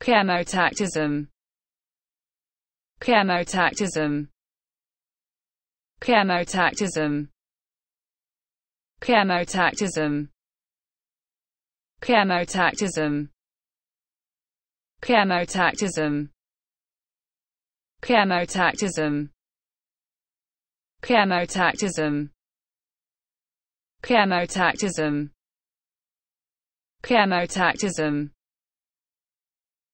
chemotactism chemotactism chemotactism chemotactism chemotactism chemotactism chemotactism chemotactism chemotactism chemotactism